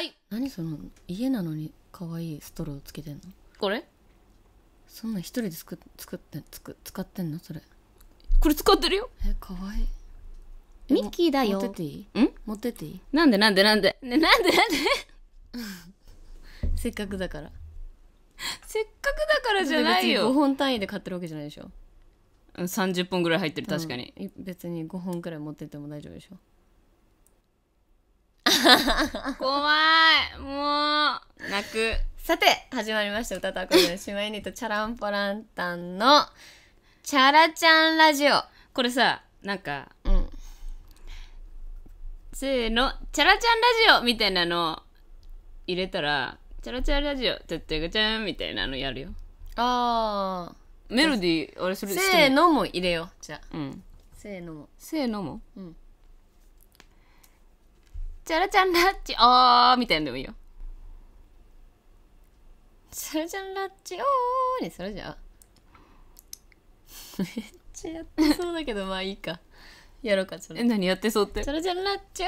はい。何その家なのに可愛いストローつけてんの？これ？そんなん一人で作っ作ってつく使ってんの？それ。これ使ってるよ。え可愛い。えミッキーだよ。持ってっていい？ん？持ってっていい？なんで？なんで？なんで？ねなんで？なんで？せっかくだから。せっかくだからじゃない5よ、本単位で買ってるわけじゃないでしょ？うん、30本ぐらい入ってる確かに、うん。い別に5本くらい持ってっても大丈夫でしょ？怖い。もう泣く。さて始まりました。歌とアコギの姉妹ユニットチャランポランタンのチャラちゃんラジオ。これさなんかうんせーのチャラちゃんラジオみたいなの入れたらチャラチャララジオてってがちゃんみたいなのやるよ。あメロディーあれそーれせーのも入れようじゃあ。うん。せーのも。せーのも？うんチャラちゃんラジオみたいなのでもいいよ。チャラちゃんラジオにそれじゃあめっちゃやってそうだけどまあいいか。やろうかそれ。え何やってそうって？チャラちゃんラジ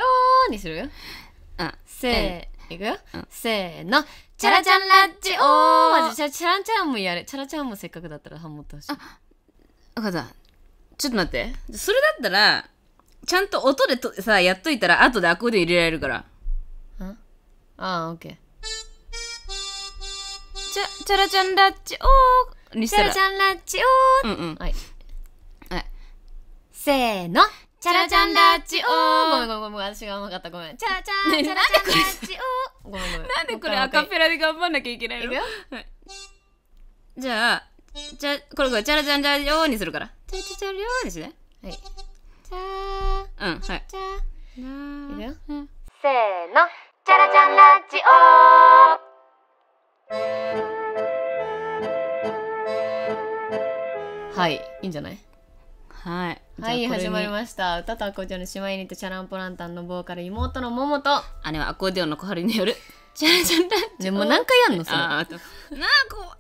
オにする？よあせー、いく？よ、うん。せーの。チャラちゃんラジオマジチャチャラちゃんもやれ。チャラちゃんもせっかくだったらハモってほしい。分かった。ちょっと待って。それだったらちゃんと音でとさやっといたら後でアコーディオ入れられるから。ああオッケーチャチャラちゃんラジオにしたらチャラちゃんラジオうんうん。はい。はい。せーの。チャラちゃんラジオごめんごめんごめん私が甘かったごめん。チャラちゃんねチャラちゃんラジオごめんごめん。なんでこれアカペラで頑張んなきゃいけないの？いくよ。はい。じゃあじゃこれこれチャラちゃんラジオにするから。チャラチャチャラリオにしてはいうんはい。チャいいくよ。うんせーの。チャラちゃんラジオ。はいいいんじゃない？はい。はい始まりました。歌とアコーディオの姉妹ユニットチャランポランタンのボーカル妹の桃と。姉はアコーディオンの小春による。チャラちゃんラジオ。でもう何回やんのそれ。あーあとなあ怖いよ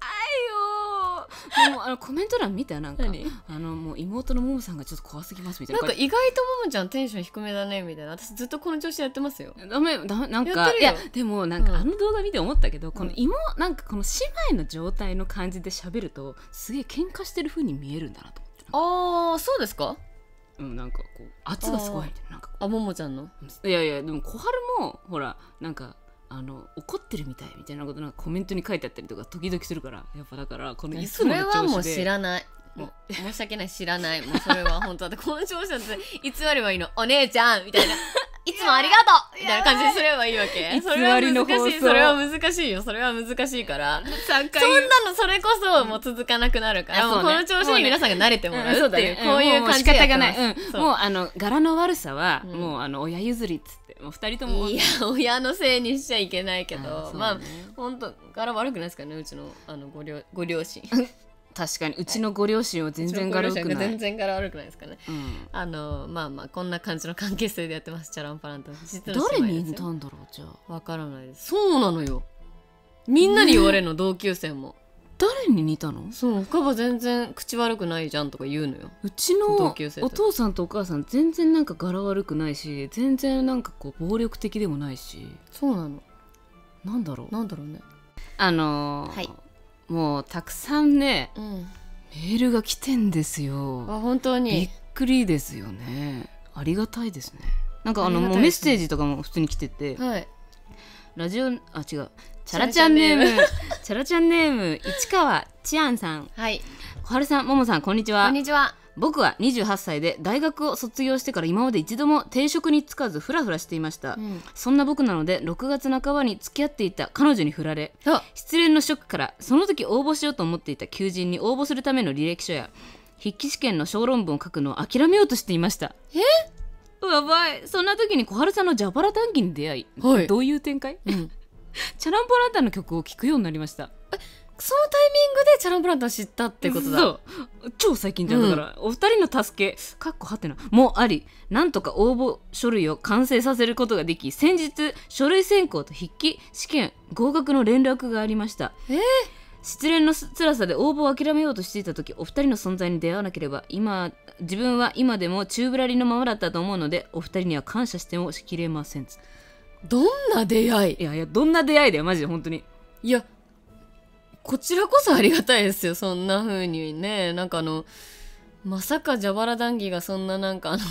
でもあのコメント欄見たなんか何？あのもう妹のももさんがちょっと怖すぎますみたいな。んなか意外とももちゃんテンション低めだねみたいな。私ずっとこの調子でやってますよ。ダメダメなんかいやでもなんかうん。あの動画見て思ったけど、この妹なん。かこの姉妹の状態の感じで喋るとすげえ喧嘩してる風に見えるんだなと思って。ああそうですか？うんなんかこう圧がすごいみたいな。なんかこあももちゃんの？ういやいやでも小春もほらなんかあの怒ってるみたいみたいなことなんかコメントに書いてあったりとか時々するからやっぱだからこのいつそものれはもう調子で。知らない。もう。申し訳ない。知らない。もうそれは本当だってこの調子だっていつまればいいの。お姉ちゃんみたいな。いつもありがとう。みたいな感じにすればいいわけ。それは難しいそれは難しいよ。それは難しいから。3回そんなのそれこそもう続かなくなるから、この調子に皆さんが慣れてもらうっていう、こういう感じ方がない、もうあの柄の悪さは、うん。もうあの親譲りっつってもう二人とも。いや親のせいにしちゃいけないけど、ね。まあ本当柄悪くないですかねうちのあのご両ご両親。確かにうちのご両親は全然柄うちのご両親が良くない、全然柄悪くないですかね。うん、あのまあまあこんな感じの関係性でやってますチャランパランと誰に似たんだろうじゃあ。わからないです。そうなのよ。みんなに言われるの、同級生も誰に似たの？そう他は全然口悪くないじゃんとか言うのよ。うち同の級生とお父さんとお母さん全然なんか柄悪くないし全然なんかこう暴力的でもないし。そうなの。なんだろう？なんだろうね。あのーはい。もうたくさんねうん。メールが来てんですよ。あ本当びっにくりですよね。ありがたいですね。なんかあのありがもうメッセージとかも普通に来てて。はい。ラジオあ違うチャラちゃんネーム。チャラちゃんネーム。市川千安さん。はい。小春さんももさんこんにちこはんにちは。僕は28歳で大学を卒業してから今まで一度も定職に就かずフラフラしていました、うん。そんな僕なので6月半ばに付き合っていた彼女に振られあ失恋のショックからその時応募しようと思っていた求人に応募するための履歴書や筆記試験の小論文を書くのを諦めようとしていました。え？やばい。そんな時に小春さんのジャバラ短期に出会い、はい。どういう展開？うんチャランポランタンの曲を聴くようになりました。そのタイミングでチャランプランタン知ったってことだ。そう。超最近じゃんだから、お二人の助けかっこはてな。もありなんとか応募書類を完成させることができ先日書類選考と筆記試験合格の連絡がありました。えー。失恋の辛さで応募を諦めようとしていた時お二人の存在に出会わなければ今自分は今でも宙ぶらりのままだったと思うのでお二人には感謝してもしきれませんどんな出会い？いやいやどんな出会いだよマジで本当に。いやこちらこそありがたいですよそんな風にね。なんかあのまさか蛇腹談義がそんななんかあの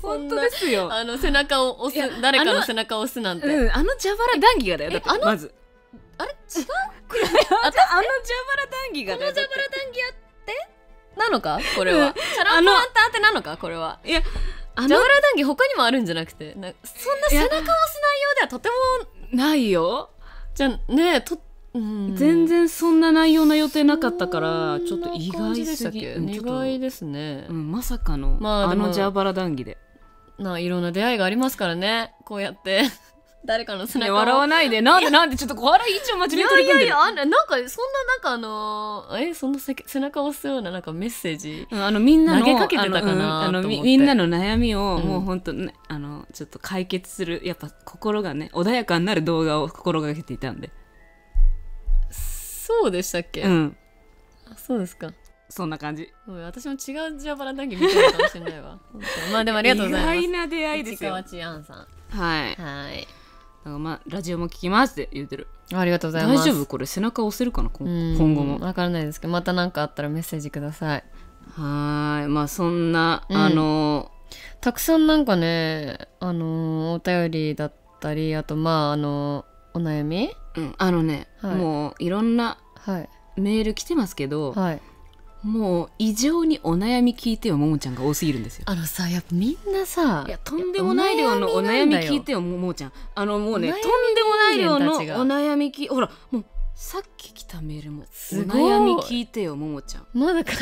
本当ですよ。あの背中を押す誰かあのの背中を押すなんて、うん、あの蛇腹談義がだよ。だってえあのまず。あれ？違う？あの蛇腹談義がだよ。この蛇腹談義あって？なのか？これは。うん。チャランポランタンってなのか？これは。いやあの蛇腹談義他にもあるんじゃなくて。なそんな背中を押す内容ではとてもないよ、じゃあねと、うん。全然そんな内容な予定なかったからちょっと意外でしたっけ？すぎ意外ですね、うん、まさかの、あ、まあでもの蛇腹談義で。ないろんな出会いがありますからね。こうやって誰かの背中を。ね笑わないで。なんでなんでちょっと笑い一応真い面目に取り組んでる？やいやいやあんななんかそんななんかあのーえそんなせ背中を押すようななんかメッセージ？うんあのみんなの投げかけてたかなあのうみみんなの悩みを、うんもう本当ねあのちょっと解決するやっぱ心がね穏やかになる動画を心がけていたんで。そうでしたっけ、うん。あそうですか。そんな感じ。私も違うジャバラ談義見てるかもしれないわ。まあでもありがとうございます。意外な出会いですよ。市川千杏さん。はい。だはいからまあラジオも聞きますって言ってる。ありがとうございます。大丈夫？これ背中押せるかな？今後も。わからないですけどまた何かあったらメッセージください。はーい。まあそんな、うん。あのたくさんなんかねあのーお便りだったりあとまああのーお悩み？うんあのね、はい。もういろんなはい。メール来てますけど、はいもう異常にお悩み聞いてよももちゃんが多すぎるんですよ。あのさやっぱみんなさいやとんでもない量のおお悩悩み聞いてよももちゃん。あのもうねとんでもない量のお悩み聞ほらもうさっき来たメールもお悩み聞いてよももちゃん。まだか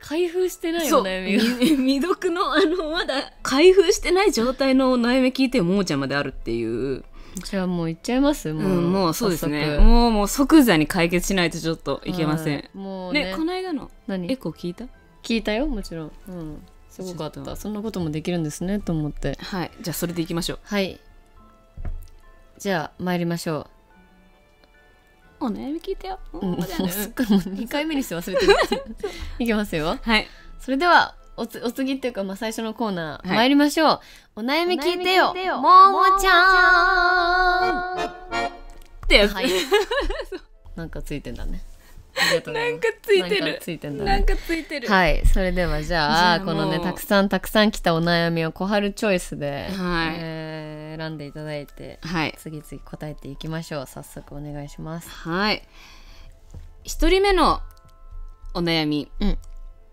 開封してないお悩みが。み 未読のあのまだ開封してない状態のお悩み聞いてよももちゃんまであるっていうじゃあもう行っちゃいます？もう,、うん、もうそうですね。もうもう即座に解決しないとちょっといけません、はい。もうね。ねこの間の何？エコー聞いた？聞いたよもちろん。うん。すごかった。と。そんなこともできるんですねと思って。はい。じゃあそれでいきましょう。はい。じゃあ参りましょお悩み聞いてよ。う、うん、もうすっかりもう2回目にして忘れてる。いきますよ。はい。それではおつお次っていうか、まあ、最初のコーナー、はい。参りましょう。お悩み聞いてよお悩み聞いてよももちゃん。ってやつ、はい。なんかついてんだね。ありがとうございます。なんかついてなんるかついてんだね。なんかついてる。はい。それではじゃあじゃあこのねもうたくさんたくさん来たお悩みを小春チョイスで、はい。えー選んでいただいてはい。次々答えていきましょう。早速お願いします。はい。一人目のお悩み、うん。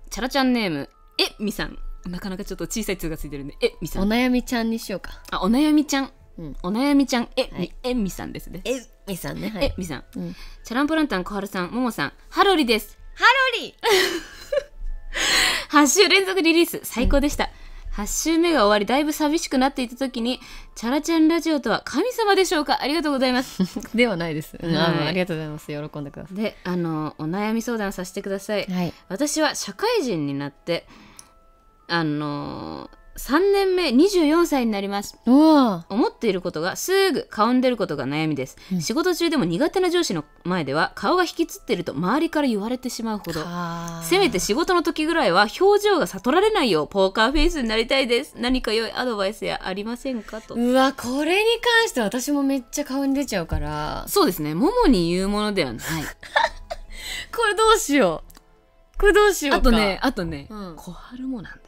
チャラちゃんネームえみさん。なかなかちょっと小さい「つ」がついてるんでえみさおん悩みちゃんにしようか。あお悩みちゃん、うん。お悩みちゃん。え、はい。みえみさんですね。えみさんねはえみさん、うん。チャランポランタン小春さんももさん。ハロリです。ハロリ。8週連続リリース。最高でした、8週目が終わりだいぶ寂しくなっていた時にチャラちゃんラジオとは神様でしょうか？ありがとうございます。ではないです、はい。ありがとうございます。喜んでくださであのお悩み相談させてくださいい。はい。私は社会人になってあの3年目24歳になります。思っていることがすぐ顔に出ることが悩みです、仕事中でも苦手な上司の前では顔が引きつっていると周りから言われてしまうほどあ。せめて仕事の時ぐらいは表情が悟られないようポーカーフェイスになりたいです。何か良いアドバイスやありませんか？と。うわこれに関して私もめっちゃ顔に出ちゃうから。そうですね。ももに言うものではない。これどうしよう。これどうしようか。あとねあとね、うん。小春もなんだ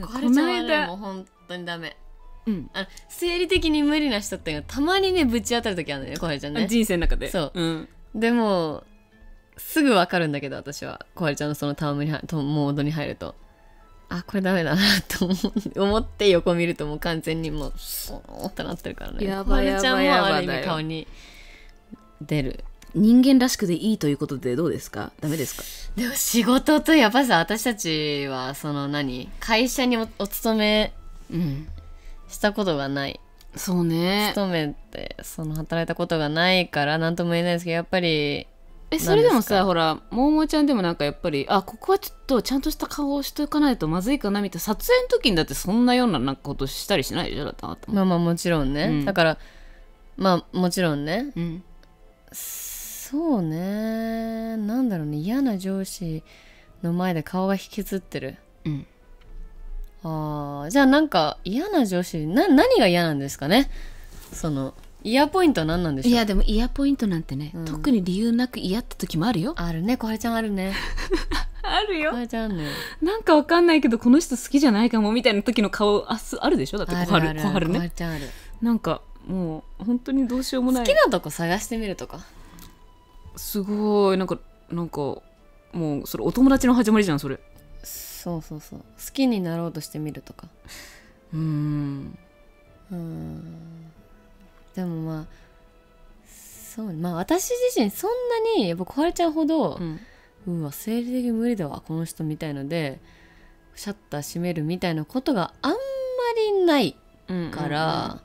よね小春ちゃもう本当にダメ。うん。あの生理的に無理な人っていうのはたまにねぶち当たる時あるのよ小春ちゃんね。人生の中で。そう。うん、でもすぐわかるんだけど私は。小春ちゃんのそのタームに入とモードに入ると。あこれダメだなと思う。思って横見るともう完全にもうそうってなってるからね。やばい小春ちゃんもやばいある意やばい味顔に出る人間らしくでいいということでどうですか？ダメですか？でも仕事とやっぱさ私たちはその何？会社におお勤めうん。したことがない。そうね。勤めてその働いたことがないから何とも言えないですけどやっぱりえそれでもさほらももちゃんでもなんかやっぱりあここはちょっとちゃんとした顔をしておかないとまずいかなみたいな。撮影の時にだってそんなようななんかことしたりしないでしょ？だってまあまあもちろんね、うん。だからまあもちろんね。うんそうね。なんだろうね。嫌な上司の前で顔が引きつってる。うん。ああじゃあなんか嫌な上司な何が嫌なんですかね？その嫌ポイントは何なんでしょう？いやでも嫌ポイントなんてね、うん。特に理由なく嫌って時もあるよ。あるね。小春ちゃんあるね。ある小春ちゃんあるね。なんかわかんないけどこの人好きじゃないかもみたいな時の顔あすあるでしょ？だって小春あるある小小春ね。春ちゃんある。なんかもう本当にどうしようもない。好きなとこ探してみるとかすごいなんかなんかもうそれお友達の始まりじゃんそれ。そうそうそう。好きになろうとしてみるとか。うーん。うん。でもまあそうまあ私自身そんなにやっぱ小春ちゃんほどう、んうわ生理的に無理だわこの人みたいのでシャッター閉めるみたいなことがあんまりないうんから、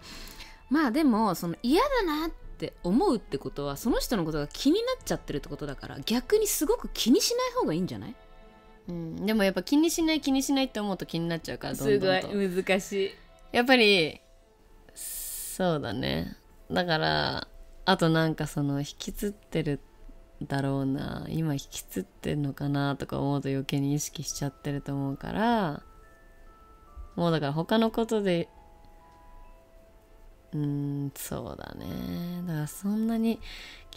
まあでもその嫌だなって思うってことはその人のことが気になっちゃってるってことだから逆にすごく気にしない方がいいんじゃない？うんでもやっぱ気にしない気にしないって思うと気になっちゃうからどんどんと。難しい。やっぱりそうだね。だからあとなんかその引きつってるだろうな。今引きつってんのかなとか思うと余計に意識しちゃってると思うから。もうだから他のことでうーんそうだね。だからそんなに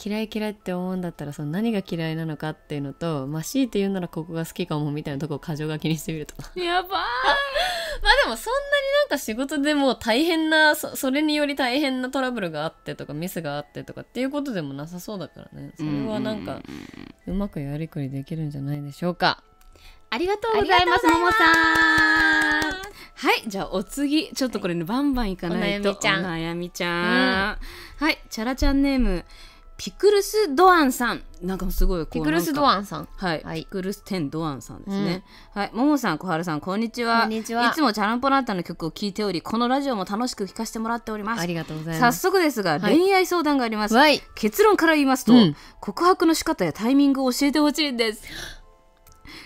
嫌い嫌いって思うんだったらその何が嫌いなのかっていうのとまあ強いて言うならここが好きかもみたいなとこを過剰書きにしてみるとか。やば まあでもそんなになんか仕事でもう大変なそそれにより大変なトラブルがあってとかミスがあってとかっていうことでもなさそうだからね。それはなんかうまくやりくりできるんじゃないでしょうかありがとうございますももさん。はいじゃあお次ちょっとこれね、バンバンいかないと。お悩みちゃん。お悩みちゃん、はいチャラちゃんネームピクルスドアンさん。なんかすごいピクルスドンアンさん。はい、はい。ピクルステンドアンさんですね、はいももさん小春さんこんにちは。こんにちは。いつもチャランポランタの曲を聴いておりこのラジオも楽しく聴かせてもらっております。ありがとうござい早ます。速ですが、はい。恋愛相談があります。わい。結論から言いますと、うん。告白の仕方やタイミングを教えてほしいんです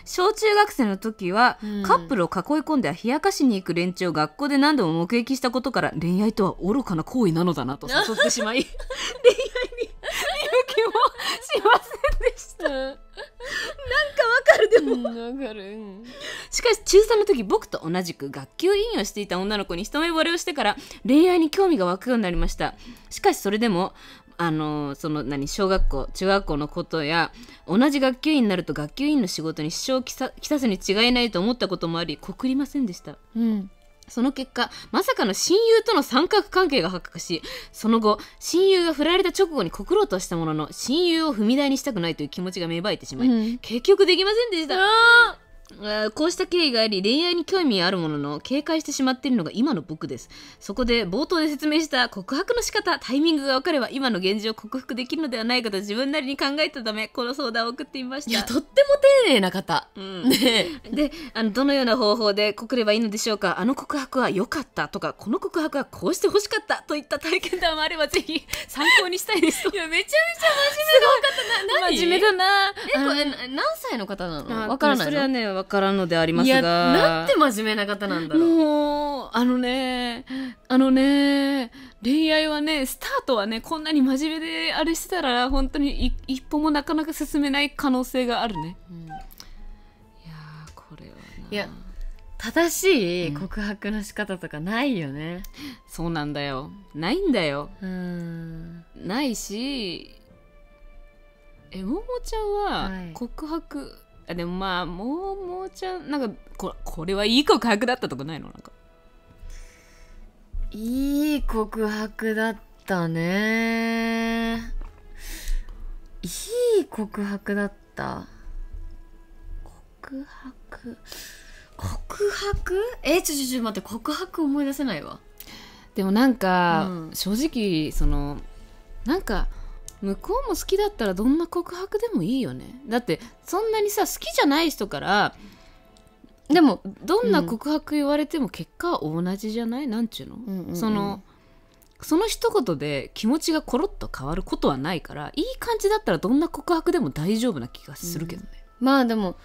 小中学生の時は、うん。カップルを囲い込んで冷やかしに行く連中を学校で何度も目撃したことから恋愛とは愚かな行為なのだなと誘ってしまい 恋愛に勇気もしませんでした。なんかわかるでも。うんわかる。うん。しかし中3の時僕と同じく学級委員をしていた女の子に一目惚れをしてから恋愛に興味が湧くようになりました。しかしそれでもあのその何小学校中学校のことや同じ学級委員になると学級委員の仕事に支障をきさすに違いないと思ったこともあり告りませんでした。うん。その結果まさかの親友との三角関係が発覚しその後親友が振られた直後に告ろうとしたものの親友を踏み台にしたくないという気持ちが芽生えてしまい、うん。結局できませんでしたこうした経緯があり恋愛に興味あるものの警戒してしまっているのが今の僕です。そこで冒頭で説明した告白の仕方タイミングが分かれば今の現状を克服できるのではないかと自分なりに考えたためこの相談を送ってみました。いやとっても丁寧な方。うん。ねであのどのような方法で告ればいいのでしょうか。あの告白は良かった。とかこの告白はこうして欲しかったといった体験談もあればぜひ参考にしたいですと。いやめちゃめちゃ真面目な方な何真面目だな。えこれ何歳の方なの？あわからないの？それはねわからんのでありますが。いやなんて真面目な方なんだろう。もうあのねあのね恋愛はねスタートはねこんなに真面目であれしてたら本当にい一歩もなかなか進めない可能性があるね。うん。いやーこれはな。いや正しい告白の仕方とかないよね。そうなんだよ。ないんだよ。うん。ないしえももちゃんははい。告白、あでもまあももちゃんなんかここれはいい告白だったとかないの？なんか。いい告白だったね。いい告白だった。告白？告白？えちょちょちょ待って告白思い出せないわ。でもなんか、うん。正直そのなんか向こうも好きだったらどんな告白でもいいよね。だってそんなにさ好きじゃない人からでもどんな告白言われても結果は同じじゃない、なんちゅうの、うんうんうん。そのその一言で気持ちがコロッと変わることはないからいい感じだったらどんな告白でも大丈夫な気がするけどね、まあでも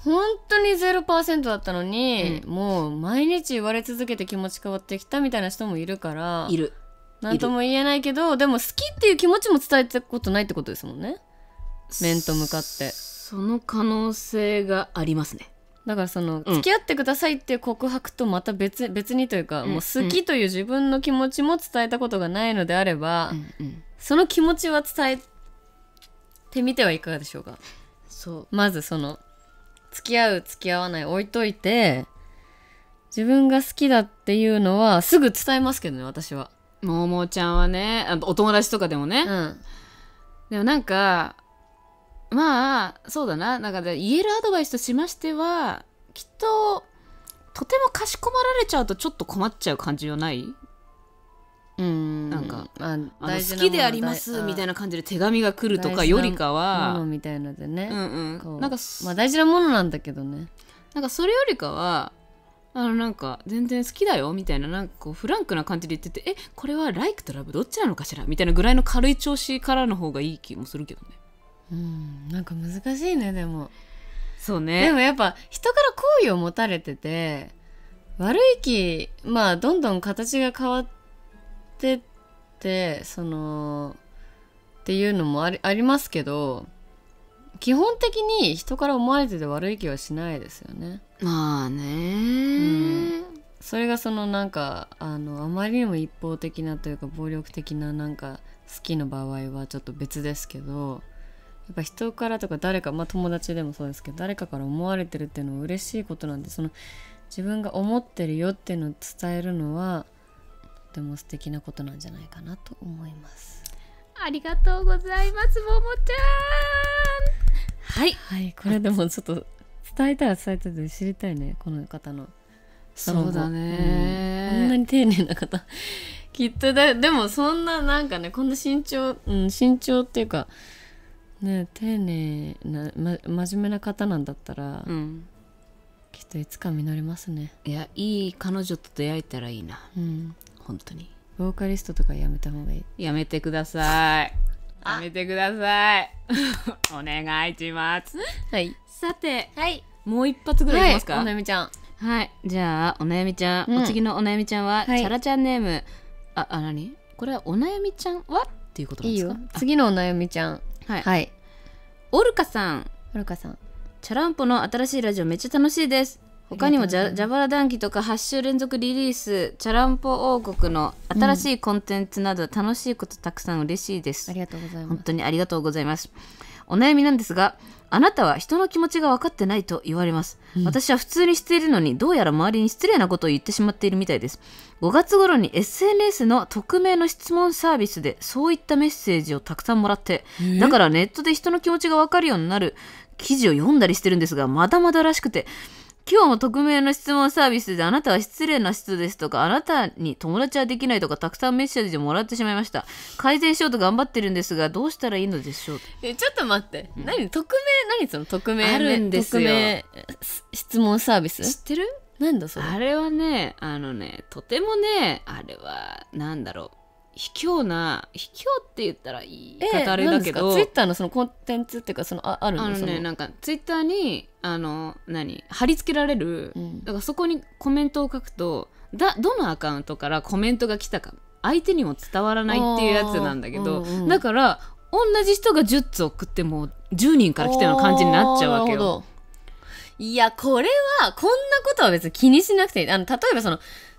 本当に0%だったのに、もう毎日言われ続けて気持ち変わってきたみたいな人もいるからいるなんとも言えないけどでも好きっていう気持ちも伝えたことないってことですもんね。面と向かって。その可能性がありますね。だからそのうん。付き合ってくださいっていう告白とまた別別にというか、うん。もう好きという自分の気持ちも伝えたことがないのであれば、うんうん。その気持ちは伝えてみてはいかがでしょうか？そう。まずその付き合う付き合わない置いといて自分が好きだっていうのはすぐ伝えますけどね私はももちゃんはねあお友達とかでもね、うん。でもなんかまあそうだな。なんかで言えるアドバイスとしましてはきっととてもかしこまられちゃうとちょっと困っちゃう感じはない？うん。なんかああの大事なもの好きでありますみたいなな感じで手紙が来るとかよりかは。みたいのでね、うんこうん。う。なんかそまあ大事なものなんだけどね。なんかそれよりかはあのなんか全然好きだよみたいななんかこうフランクな感じで言っててえこれはライクとラブどっちなのかしらみたいなぐらいの軽い調子からの方がいい気もするけどね。うんなんか難しいねでも。そうでねもやっぱ人から好意を持たれてて悪い気まあどんどん形が変わってってそのっていうのもありありますけど基本的に人から思われてて悪い気はしないですよね。まあね、それがそのなんかあのあまりにも一方的なというか暴力的ななんか好きの場合はちょっと別ですけどやっぱ人からとか誰かまあ友達でもそうですけど誰かから思われてるっていうのは嬉しいことなんでその自分が思ってるよっていうのを伝えるのはとても素敵なことなんじゃないかなと思います。ありがとうございますももちゃん。はい。はいこれでもちょっと伝えたら伝えたで知りたいねこの方の。そうだうん。こんなね、に丁寧な方。きっとだでもそんななんかねこんな慎重、うん、慎重っていうかね丁寧な、ま、真面目な方なんだったら、うん。きっといつか実りますね。いやいい彼女と出会えたらいいな。うん。本当にボーカリストとかやめた方がいい。やめてください。やめてください。お願いします。はい。さてはい。もう一発ぐらいいきますか？はいお悩みちゃん。はい、じゃあお悩みちゃん、うん。お次のお悩みちゃんは、はい。チャラちゃんネーム。ああ何？これはお悩みちゃんは？っていうことなんいいですか？よ。次のお悩みちゃん。あはい、はい。オルカさん。はるかさん。チャランポの新しいラジオめっちゃ楽しいです他にもジャバラ談義とか8週連続リリースチャランポ王国の新しいコンテンツなど楽しいことたくさん嬉しいです、ありがとうございます。本当にありがとうございます。お悩みなんですがあなたは人の気持ちが分かってないと言われます、私は普通にしているのにどうやら周りに失礼なことを言ってしまっているみたいです。5月頃に SNS の匿名の質問サービスでそういったメッセージをたくさんもらってだからネットで人の気持ちが分かるようになる記事を読んだりしてるんですがまだまだらしくて今日も匿名の質問サービスであなたは失礼な人ですとかあなたに友達はできないとかたくさんメッセージをもらってしまいました。改善しようと頑張ってるんですがどうしたらいいのでしょう？えちょっと待って、何匿名？何その匿名あるんですよ。匿名す質問サービス？知ってる？なんだそれ？あれはねあのねとてもねあれはなんだろう卑怯な卑怯って言ったら言い方あれだけど、ツイッターのそのコンテンツっていうかそのああるあののその。ねなんかツイッターにあの何？貼り付けられる、うん。だからそこにコメントを書くとだどのアカウントからコメントが来たか相手にも伝わらないっていうやつなんだけど、うんうんだから同じ人が10つ送っても10人から来たような感じになっちゃうわけよ。いやこれはこんなことは別に気にしなくていい。あの例えばその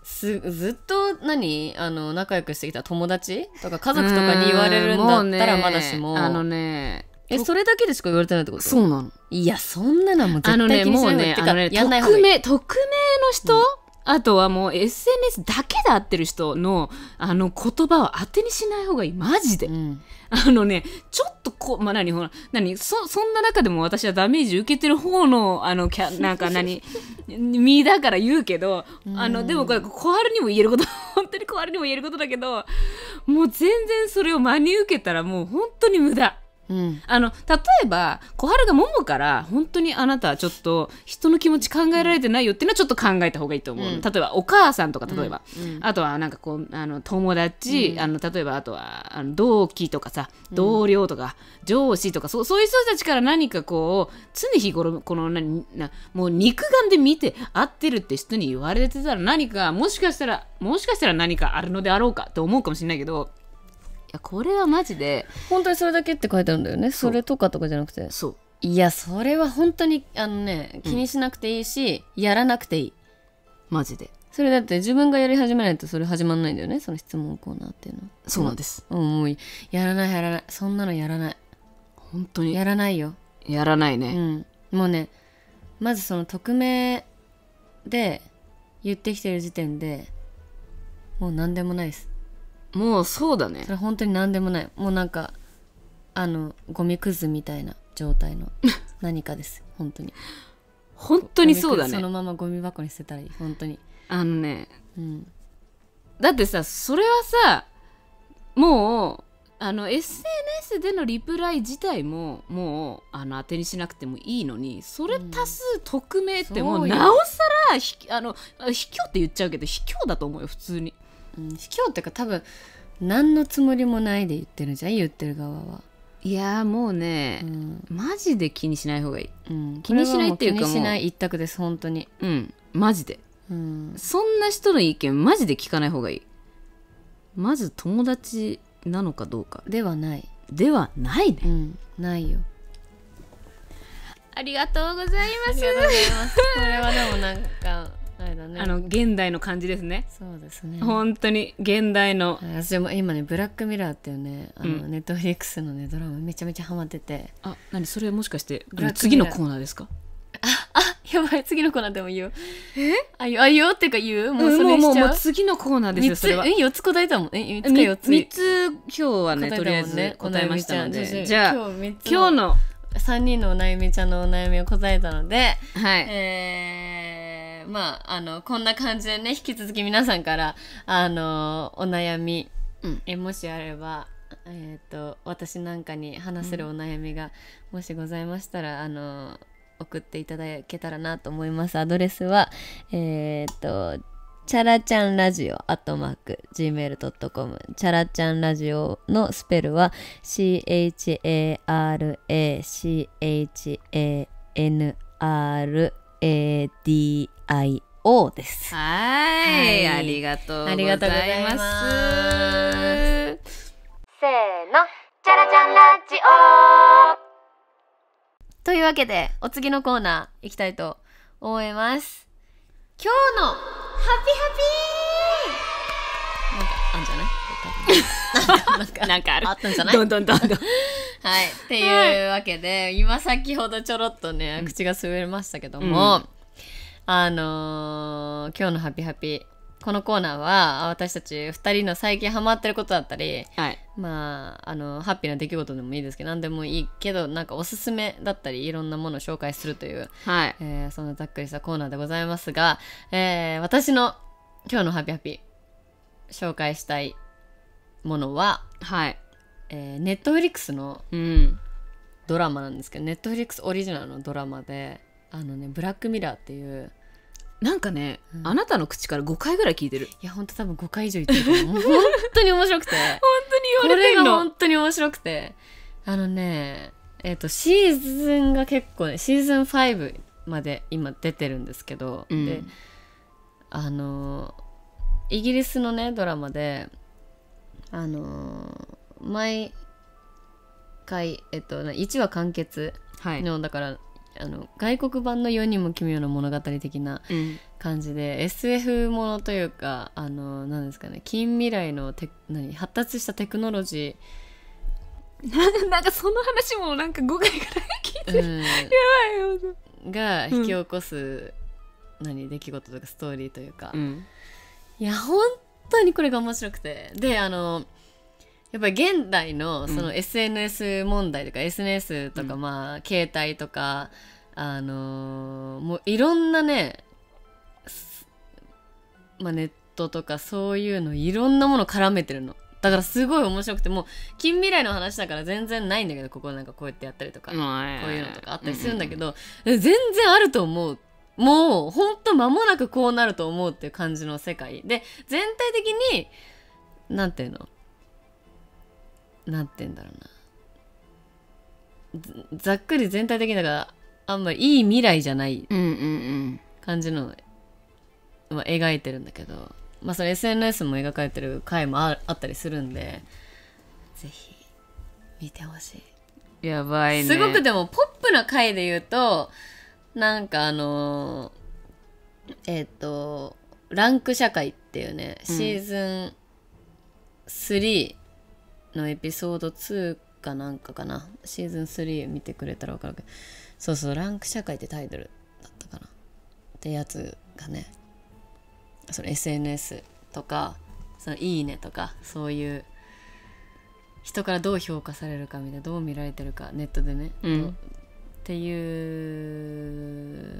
すずっと何？あの仲良くしてきた友達とか家族とかに言われるんだったらまだしも。あのねえそれだけでしか？言われてないってこと？そうなの。いやそんなのはもう絶対気にしもうね、ない方がいいてかあのね、やんない方がいい。匿名、匿名の人、あとはもう SNS だけで会ってる人の、あの言葉は当てにしない方がいい。マジで。うんあのね、ちょっとこう、まあ、何、ほら、何、そ、そんな中でも私はダメージ受けてる方の、あの、キャ、なんか何、身だから言うけど、あの、でもこれ、小春にも言えること、本当に小春にも言えることだけど、もう全然それを真に受けたらもう本当に無駄。うん。あの、例えば、小春が桃から、本当にあなたはちょっと、人の気持ち考えられてないよっていうのはちょっと考えた方がいいと思う。うん。例えば、お母さんとか、例えば。うん。あとは、なんかこう、あの、友達、うん。あの、例えば、あとは、あの同期とかさ、同僚とか、上司とか、そう、そういう人たちから何かこう、常日頃、この、何、な、もう肉眼で見て、合ってるって人に言われてたら何か、もしかしたら、もしかしたら何かあるのであろうかと思うかもしれないけど、いや、これはマジで、本当にそれだけって書いてあるんだよね。そう。それとかとかじゃなくて。そう。いやそれは本当にあのね気にしなくていいし、やらなくていい。マジで。それだって自分がやり始めないとそれ始まんないんだよねその質問コーナーっていうのは。そうなんです。うんもうやらないやらない。そんなのやらない。本当に。やらないよ。やらないうね、ん。もうねまずその匿名で言ってきてる時点でもう何でもないですもうそうだね。それ本当に何でもない。もうなんかあのゴミくずみたいな状態の 何かです。本当に。本当にそうだね。そのままゴミ箱に捨てたらいい。本当に。あのねうん。だってさそれはさもうあの SNS でのリプライ自体ももうあの当てにしなくてもいいのにそれ足す匿名ってもそうなおさらひあのあ卑怯って言っちゃうけど卑怯だと思うよ普通にうん、卑怯っていうか多分何のつもりもないで言ってるじゃん言ってる側は、いやーもうねう、ん。マジで気にしない方がいい。うん、気にしないっていうかも気にしなもい一択です本当に、うん。マジで。うん、そんな人の意見マジで聞かない方がいい。まず友達なのかどうか。ではない、ではないね。うん、ないよ。ありがとうございます。ありがとうございます。これはでもなんかあれだね。あの現代の感じですね。そうですね。本当に現代の。私も今ね「ブラックミラー」っていうねあの、うネットフリックスのねドラマめちゃめちゃハマってて。あ何それもしかしてブラック次のコーナーですか？あやばい次のコーナーでも言う。え？あ言うあ言うっていうか言う？もうそもう。もうもうれしちゃう次のコーナーですよ三つそれは。え4つ答えたもん。え3つかみ4つ三つ今日はねとりあえず答えましたので。じゃあ今日三つ今日の。3人のお悩みちゃんのお悩みを答えたのではい。えー、まああのこんな感じでね引き続き皆さんからあのお悩み、うん。えもしあればえっ、と私なんかに話せるお悩みが、もしございましたらあの送っていただけたらなと思います。アドレスはえっ、とチャラちゃんラジオアットマーク gmail.com チャラちゃんラジオのスペルは CHARACHANRADIO です。はい。はい。ありがとうございありがとうございまます。せーの、チャラチャンラジオ。というわけでお次のコーナー行きたいと思います。今日のハッピーハッピ。ーなんかあんじゃない？なんかなんかあるあったんじゃない？どんどんどんどん。はい。っていうわけで、今先ほどちょろっとね、口が滑りましたけども、あのー今日のハッピーハッピ。ー。このコーナーは、私たち2人の最近ハマってることだったり、はい。まあ、あの、ハッピーな出来事でもいいですけど、何でもいいけど、なんかおすすめだったり、いろんなものを紹介するという、はい。えーそんなざっくりしたコーナーでございますが、えー私の今日のハッピーハッピー、紹介したいものは、はい。えー、ネットフリックスのうん。ドラマなんですけどネットフリックスオリジナルのドラマであのね「ブラックミラー」っていう。なんかね、うん。あなたの口から5回ぐらい聞いてる。いやほんと多分5回以上言ってると思う。も う本当に面白くて。本言われてんの。本当に面白くて。あのねえっ、とシーズンが結構ねシーズン5まで今出てるんですけど、うん。であのイギリスのねドラマであの毎回えっと1話完結はい、のだからあの外国版の世にも奇妙な物語的なうん、感じで SF ものというかあの何ですかね近未来のテ何発達したテクノロジ なんかその話もなんか5回ぐらい聞いてー、る、うん。やばいよが引き起こす、何出来事とかストーリーというか、うん。いや本当にこれが面白くて。であのやっぱり現代のその SNS 問題とか、SNS とか、うん。まあ携帯とかあのーもういろんなね、すまあ、ネットとかそういうのいろんなもの絡めてるの。だからすごい面白くてもう近未来の話だから全然ないんだけどここなんかこうやってやったりとか、ここういうのとかあったりするんだけど、全然あると思う。もうほんと間もなくこうなると思うっていう感じの世界。で全体的になんていうの？なんて言うんだろうな。ざざっくり全体的にだからあんまりいい未来じゃないうんうんうん。感じの、まあ、描いてるんだけど、まあ、その SNS も描かれてる回もああったりするんでぜひ見てほしい。やばいね。すごくでもポップな回で言うとなんかあのーえっ、とランク社会っていうねうん。シーズン3のエピソード2かなんかかな。シーズン3見てくれたら分かるけど。そうそうランク社会ってタイトルだったかな。ってやつがね。その SNS とかそのいいねとかそういう人からどう評価されるかみたいなどう見られてるかネットでね、うん。ってい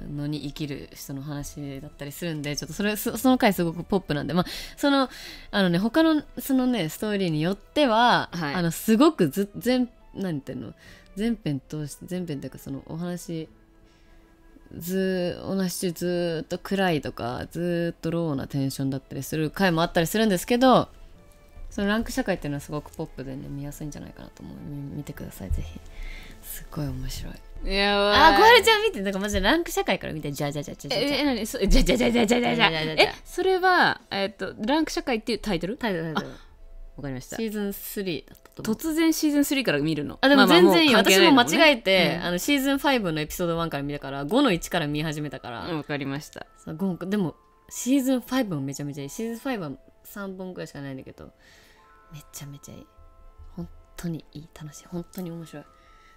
うのに生きる人の話だったりするんでちょっとそれそその回すごくポップなんでまあそのあのね他のそのねストーリーによっては、はい。あのすごくず全何てんの？全編通して全編っていうかそのお話ずお話中ずーっと暗いとかずーっとローなテンションだったりする回もあったりするんですけどそのランク社会っていうのはすごくポップでね見やすいんじゃないかなと思う。み見てくださいぜひ。すっごい面白いやばい。あ小春ちゃん見てなんかまずランク社会から見てじゃじゃじゃじゃじゃええ何？そじゃじゃじゃじゃじゃじゃじゃじゃじえそれはえっとランク社会っていうタイトル？タイトルわかりました。シーズン3だったと突然シーズン3から見るの？あでも全然いい、まあまあもいね、私も間違えて、うん、あのシーズン5のエピソード1から見たから5の1から見始めたから。わかりました。でもシーズン5もめちゃめちゃいい。シーズン5は3本くらいしかないんだけどめちゃめちゃいい。本当にいい。楽しい。本当に面白い。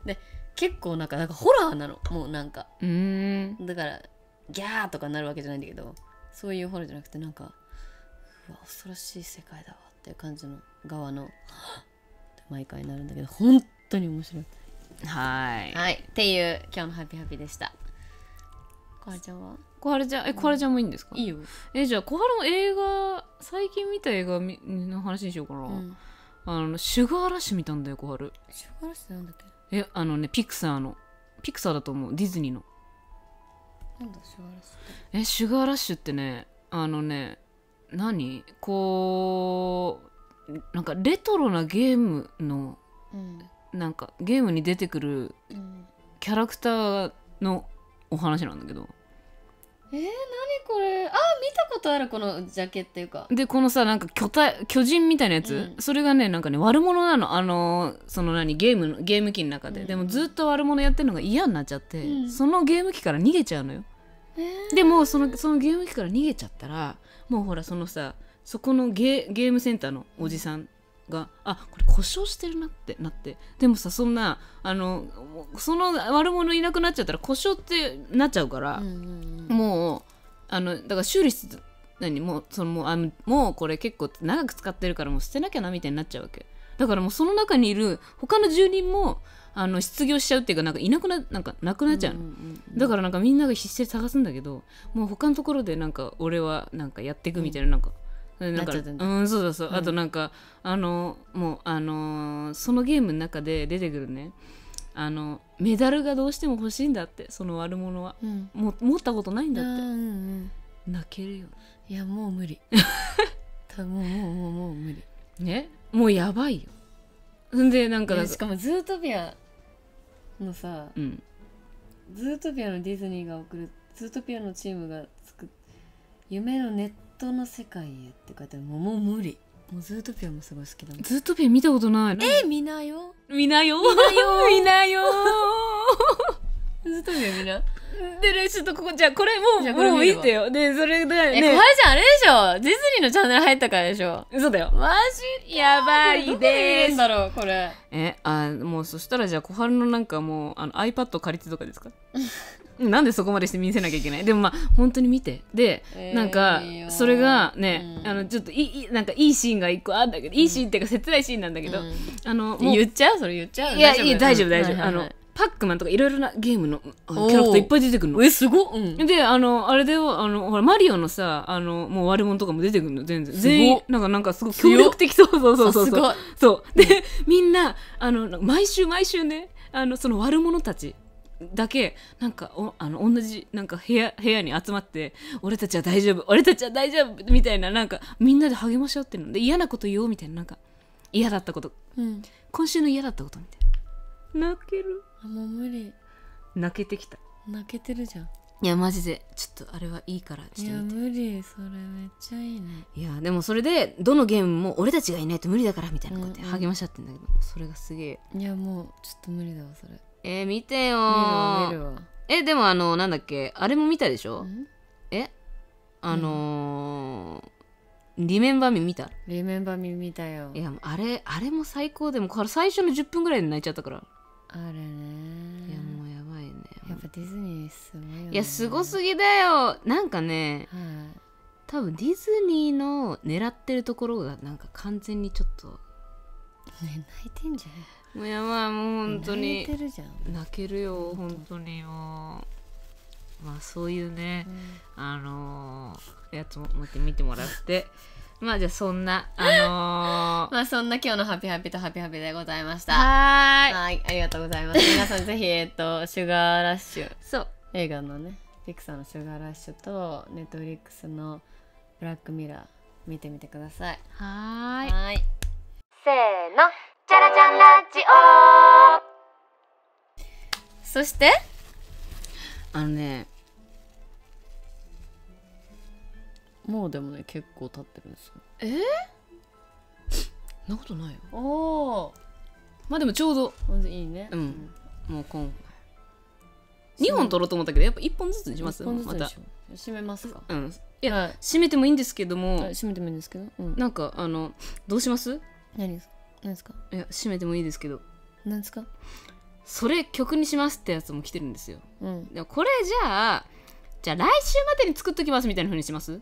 で結構なんかなんかホラーなの。もうなんか。うーん。だからギャーとかなるわけじゃないんだけどそういうホラーじゃなくてなんかうわ恐ろしい世界だわっていう感じの側の毎回なるんだけど本当に面白い。はい。はい。っていう今日のハッピーハッピーでした。かわちゃんは？小春ちゃん？え小春ちゃんもいいんですか？いいよ、えじゃあ小春の映画最近見た映画みの話にしようかな、うん、あのシュガーラッシュ見たんだよ小春。シュガーラッシュってなんだっけ？えあのねピクサーの。ピクサーだと思う。ディズニーの。なんだシュガーラッシュえシュガーラッシュってねあのね何？こうなんかレトロなゲームのうん。なんかゲームに出てくるうん。キャラクターのお話なんだけどえー、何これ？あ見たことあるこのジャケっていうか。でこのさなんか巨体巨人みたいなやつ、うん。それがねなんかね悪者なの。あのその何ゲームのゲーム機の中で、うん。でもずっと悪者やってるのが嫌になっちゃって、うん。そのゲーム機から逃げちゃうのよ。えでもそのそのゲーム機から逃げちゃったらもうほらそのさそこのゲゲームセンターのおじさんが、あこれ故障してるなってなって。でもさそんなあのその悪者いなくなっちゃったら故障ってなっちゃうから、もうあのだから修理し何もうそのもうあのもうこれ結構長く使ってるからもう捨てなきゃなみたいになっちゃうわけ。だからもうその中にいる他の住人もあの失業しちゃうっていうかなんかいなくななんかなくなっちゃう。だからなんかみんなが必死で探すんだけどもう他のところでなんか俺はなんかやっていくみたいななんか、なんかうんそうそうそう、うん。あとなんかあのもうあのーそのゲームの中で出てくるね。あのメダルがどうしても欲しいんだってその悪者は。うん。もう持ったことないんだって。うんうん泣けるよ。いやもう無理。多分もうもうもうもう無理。ね？もうやばいよ。んでなんかしかもズートピアのさうん。ズートピアのディズニーが送るズートピアのチームが作っ夢のネットの世界へって書いてある。もう無理。もうズートピアもすごい好きだもん。ずっとペン見たことない。え見なよ。見なよ？見なよ。見なよ。ズートピア見な？でねちょっとここじゃあこれもうもう見てよ。でそれでえ、ね。小春ちゃんあれでしょ。ディズニーのチャンネル入ったからでしょ。嘘だよ。マジ？やばい。どこで見れですんだろうこれ。えあもうそしたらじゃあ小春のなんかもうあの iPad 借りてとかですか？なんでそこまでして見せなきゃいけない？でもまあ本当に見て。で、えーなんかそれがね、うん。あのちょっといいなんかいいシーンが一個あんだけど、いいシーンっていうか切ないシーンなんだけど、うん。あの言っちゃう？それ言っちゃう？いやいや大丈夫大丈夫、あのパックマンとかいろいろなゲームのキャラクターいっぱい出てくるの。えすごっ、うん、であのあれであのほらマリオのさあのもう悪者とかも出てくるの全然。全員なんかなんかすごい協力的。そうそうそうそうそう。で、みんなあの毎週毎週ねあのその悪者たちだけなんかおあの同じなんか部屋部屋に集まって俺たちは大丈夫俺たちは大丈夫みたいななんかみんなで励まし合ってるの。で嫌なこと言おうみたいななんか嫌だったこと。うん、今週の嫌だったことみたいな。泣ける。あもう無理。泣けてきた。泣けてるじゃん。いやマジでちょっとあれはいいからちいやょっと見て無理。それめっちゃいいね。いやでもそれでどのゲームも俺たちがいないと無理だからみたいなこうやってうんうん。励まし合ってんだけど、それがすげえ。いやもうちょっと無理だわそれえー、見てよ。見るわー見るわ。えでもあのなんだっけあれも見たでしょ？ん？え？あのーリメンバーミー見た？リメンバーミー見たよ。いやあれあれも最高でもこれ最初の10分ぐらいで泣いちゃったから。あれね。いやもうやばいね。やっぱディズニーすごいよね。いやすごすぎだよ。なんかねはい。多分ディズニーの狙ってるところがなんか完全にちょっと。ね泣いてんじゃんもうやばいもう本当泣にいてるじゃん、泣けるよ本当に。もう。まあそういうねあのーやつももう一回見てもらって。まあじゃあそんなあのー。まあそんな今日のハピハピとハピハピでございました。はーい。はいありがとうございます。皆さんぜひえっとシュガーラッシュ。そう。映画のねピクサーのシュガーラッシュとネットフリックスのブラックミラー見てみてください。はーい。はい。せーのチャラチャンラジオ。そして？あのね。もうでもね結構経ってるんですよ。そんなことないよ。おおまあでもちょうど。いいね。うんもう今回。2本取ろうと思ったけどやっぱ1本ずつにします？一本ずつまた。でしょ閉めますか。うん。いや、はい。閉めてもいいんですけども、はい閉めてもいいんですけど。うん。なんかあのどうします？何ですか何ですか？いや閉めてもいいですけど。何ですか？それ曲にしますってやつも来てるんですよ。うん。でもこれじゃあじゃあ来週までに作っときますみたいな風にします？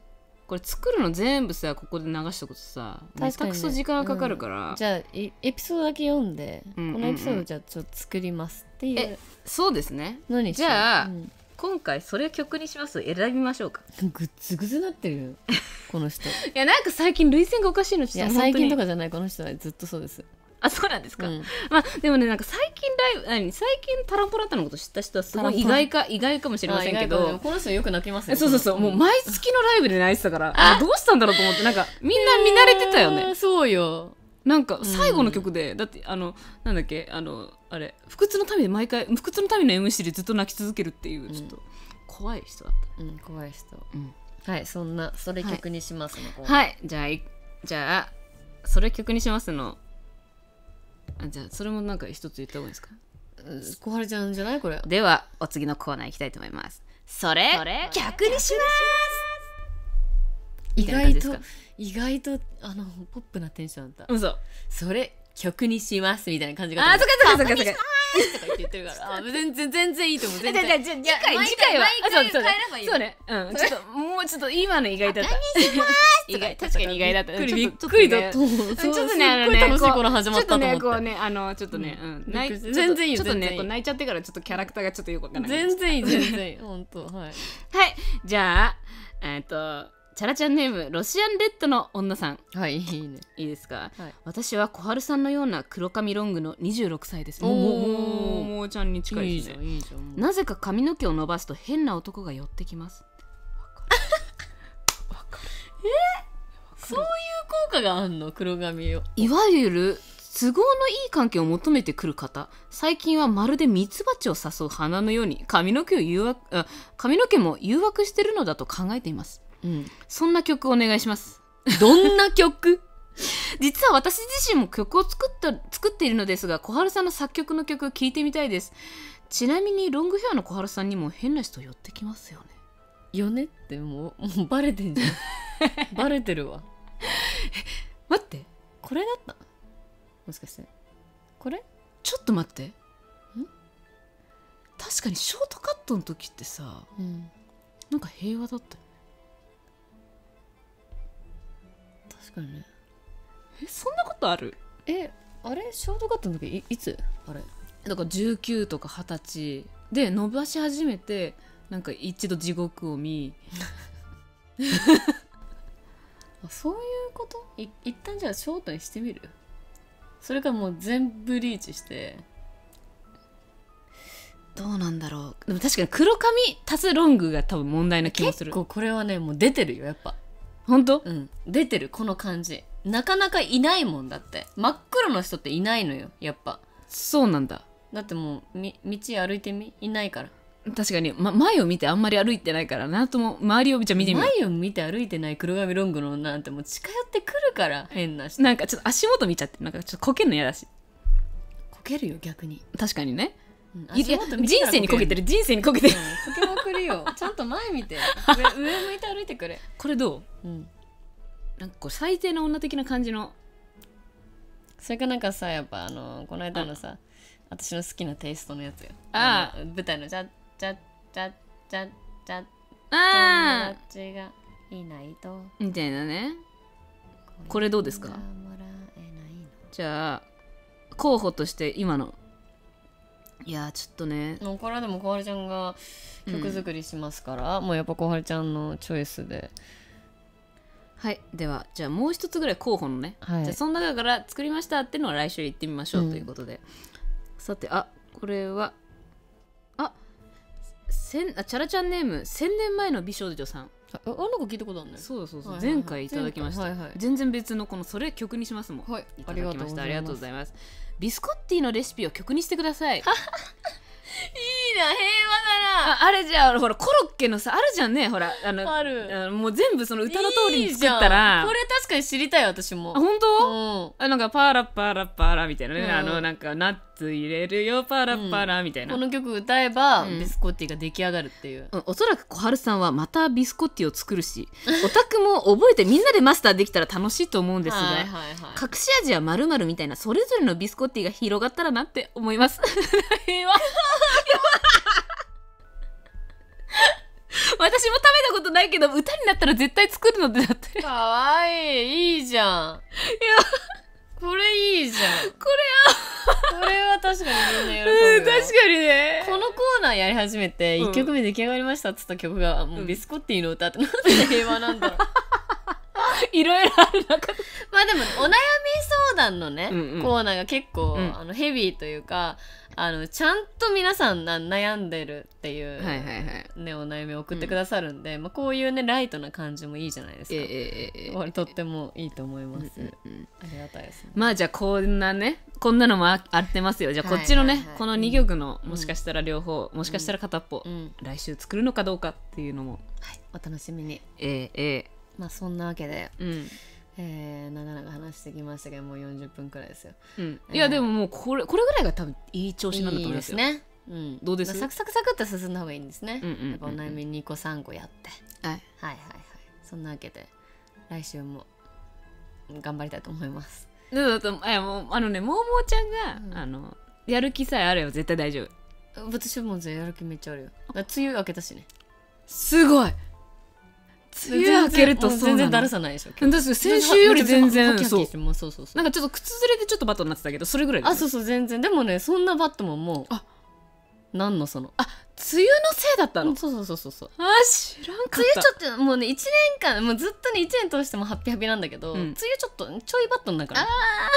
これ作るの全部さここで流しとくとさめ確かにね。たくそ時間がかかるから、じゃあいエピソードだけ読んで、うん。うんうんこのエピソードじゃあちょっと作りますっていうえそうですね。じゃあうん今回それ曲にします？選びましょうか。グッズグズなってるよ。この人。いいやなんか最近涙腺がおかしいのちょっやと最近とかじゃないこの人はずっとそうです、あそうなんですか、うん。まあでもねなんか最近ライブ何？最近タランポラッタのこと知った人はすごい意外か意外かもしれませんけど。この人よく泣きますよ。そうそうそう、もうま毎月のライブで泣いてたからあどうしたんだろうと思ってなんかみんな見慣れてたよね。そうよなんか最後の曲で、だってあのなんだっけあのあれ不屈の民で毎回不屈の民の MC でずっと泣き続けるっていうちょっと怖い人だっうん怖い人。た、うん。はいそんなそれ曲にしますの、い、はい。じゃあいじゃあそれ曲にしますの。あじゃあそれもなんか一つ言った方がいいですか？小春ちゃんじゃない？これ。ではお次のコーナー行きたいと思います。それ逆にし意みたいな感じ外と意外とあのポップなテンションだった。嘘。それ曲にしますみたいな感じが。あそっかそっかそっかそっか。とか言ってるから。あ全然全然いいと思う。全然じゃあじゃあ次回毎次回はそうそそうね。うん。ちょっともうちょっと今の意外だった。意外確かに意外だった。びっくりだちとちょっとねあのね楽しい頃始まったと思って。ちょっとねこうねあのちょっとね全然いいよちょっとね泣いちゃってからちょっとキャラクターがちょっとよくわかんない。全然いい全然いい。本当はい。はい。じゃあえっとチャラちゃんネームロシアンレッドの女さん。はいいいね。いいですか？はい。私は小春さんのような黒髪ロングの26歳です。もうもうもうちゃんに近いいいじゃですね。んいいじゃんなぜか髪の毛を伸ばすと変な男が寄ってきます。そういう効果があんの？黒髪を。いわゆる都合のいい関係を求めてくる方。最近はまるでミツバチを誘う花のように髪の毛を誘惑あ髪の毛も誘惑してるのだと考えていますうん。そんな曲お願いします。どんな曲？実は私自身も曲を作った作っているのですが小春さんの作曲の曲を聴いてみたいです。ちなみにロングヘアの小春さんにも変な人寄ってきますよね。よね？ってもうもうバレてんじゃん。バレてるわ。待って。これだった？もしかして。これ？ちょっと待って。確かにショートカットの時ってさうん。なんか平和だったよかに。ねえそんなことある？えあれ？ショートカットの時いいつ？あれ。だから19とか20歳。で伸ばし始めてなんか一度地獄を見。あそういうこと？い一旦じゃあショートにしてみる？それからもう全部リーチして。どうなんだろう。でも確かに黒髪足すロングが多分問題な気もする。結構これはねもう出てるよやっぱ本当？うん。出てるこの感じ。なかなかいないもんだって。真っ黒の人っていないのよやっぱ。そうなんだ。だってもうみ道歩いてみ？いないから。確かに、ま、前を見てあんまり歩いてないからなんとも周りをじゃあ見てみよ前を見て歩いてない黒髪ロングの女なんてもう近寄ってくるから変な人。うなんかちょっと足元見ちゃってなんかちょっとこけんの嫌だし。こけるよ逆に、確かにねうん。いや人生にこけてる人生にこけてる。うんこけまくりよ。ちゃんと前見て。上上向いて歩いてくれ、これどう？ん、うなんかこう最低な女的な感じの。それかなんかさやっぱあのこの間のさ私の好きなテイストのやつよ。あの舞台の「じゃじゃじゃじゃじゃあ友達がいないとーみたいなねこれどうですかじゃあ候補として今のいやーちょっとね。もうこれはでも小春ちゃんが曲作りしますから、もうやっぱ小春ちゃんのチョイスで。はいではじゃあもう一つぐらい候補のね、はい。じゃあその中から作りましたっていうのを来週言ってみましょうということで、さてあこれはあせんあチャラちゃんネーム1000年前の美少女さんああなんか聞いたことあるね。そうそうそう、はいはいはい。前回いただきました、はいはい。全然別のこのそれ曲にしますもん、はい。いただきました。ありがとうごいざいます。ビスコッティのレシピを曲にしてください。いな平ああれじゃあほらコロッケのさあるじゃんね。ほらあのある。もう全部その歌の通りに作ったら。これ確かに知りたい私も。あ本当、うん。あなんかパラパラパラみたいなね、うん。あのなんかナッツ入れるよパラパラみたいな、この曲歌えば、うん。ビスコッティが出来上がるっていう。うんおそらく小春さんはまたビスコッティを作るし オタクも覚えてみんなでマスターできたら楽しいと思うんですが、隠し味は〇〇みたいなそれぞれのビスコッティが広がったらなって思います。平和 私も食べたことないけど歌になったら絶対作るのってだって。かわいいいいじゃん。いやこれいいじゃん。これは。これは確かにみんな喜ぶよ。かにね。このコーナーやり始めてうん。1曲目出来上がりましたっつった曲がもうビスコッティの歌ってなんで 平和なんだ。ろう いろいろある中。でまあでもお悩み相談のね、うんうん。コーナーが結構、うん。あのヘビーというかあのちゃんと皆さんな悩んでるっていう、はいはいはい。ね、お悩みを送ってくださるんで、まあ、こういうねライトな感じもいいじゃないですか、えええええこれとってもいいと思います、うんうんありがたいですね。まあじゃあこんなねこんなのもああってますよ。じゃあこっちのね、はいはいはいこの2曲のもしかしたら両方、もしかしたら片っぽ、うん。来週作るのかどうかっていうのもはい、お楽しみに。えええまあそんなわけで、えうん。えー、長々話してきましたけどもう40分くらいですよ。うん、いやでももうこれこれぐらいが多分いい調子なんだと思いますよですね、うん、どうです？サクサクサクっと進んだ方がいいんですね、うんうんうんうん。やっぱお悩み2個3個やって。はい。はいはいはい。そんなわけで来週も頑張りたいと思います。でだとあいやもうあのねもうもうちゃんが、あのやる気さえあれば絶対大丈夫。私もやる気めっちゃあるよ。梅雨明けたしね。すごい梅雨明けるとそう全然だるさないでしょ先週より全然そう。そうそうそう。なんかちょっと靴ずれでちょっとバッドになってたけどそれぐらいあそうそう全然。でもねそんなバッドももうあ。なんのその？あ梅雨のせいだったの、そうそうそうそうそう。あ知らんか梅った。雨ちょっともうね1年間もうずっとね1年通してもハッピーハッピーなんだけど、うん。梅雨ちょっとちょいバッドになるから。あ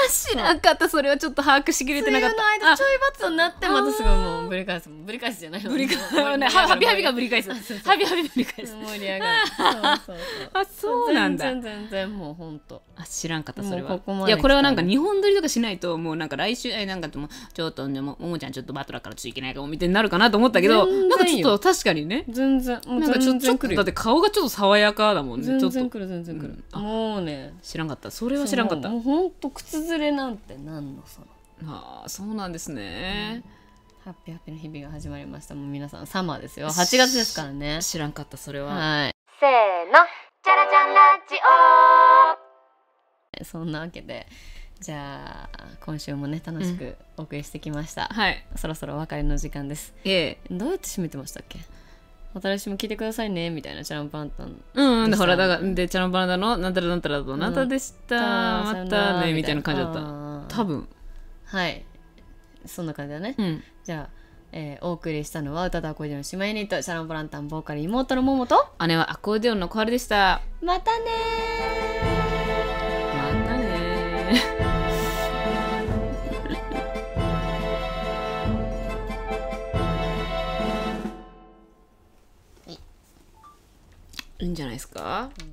ー知らんかった。それはちょっと把握しきれてなかった。梅雨の間ちょいバッドになってまたすぐもうぶり返すぶり返すじゃないぶり返すもうねはハピハピがぶり返す。そうそう。ハピハピぶり返す。盛り上がる。そうそうそう。あそうなんだ。全然全然もうほんと。あ知らんかったそれは。いやこれはなんか日本撮りとかしないともうなんか来週えなんかもうちょっとでもももちゃんちょっとバトラーからついていけないかもみたいになるかなと思ったけど全然なんかちょっよ。と確かにね。全然。もうなんかちょ全然来るよ。ちょっとだって顔がちょっと爽やかだもんねちょっと。全然来る。全然来る、うん。あもうね。知らんかった。それは知らんかった。もうほんと靴ずれなんてなんのその。ああそうなんですね、ハッピーハッピーの日々が始まりました。もう皆さんサマーですよ。8月ですからね。知らんかったそれは、はい。せーの。チャラチャンラジオそんなわけでじゃあ今週もね楽しくお送りしてきました、はい。そろそろお別れの時間です。ええ。どうやって締めてましたっけ？また来週も聞いてくださいねみたいなチャランパンタン。うん、で、でさほら、だから、で、チャランパラダの、なんたらなんたらと、なんたでした、またね、みたいな感じだった。た多分。はい。そんな感じだね、うん。じゃあ、えーお送りしたのは歌とアコーディオン姉妹ユニットシャランポランタンボーカル妹。の桃と姉はアコーディオンの小春でした。またねいいんじゃないですか、うん